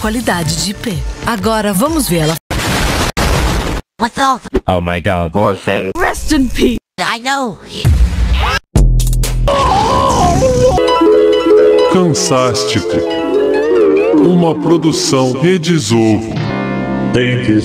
qualidade de IP. Agora vamos vê-la. What the? Oh my god. Você. Rest in peace. I know. Cansástico. Uma produção Redes Ovo. Tem que.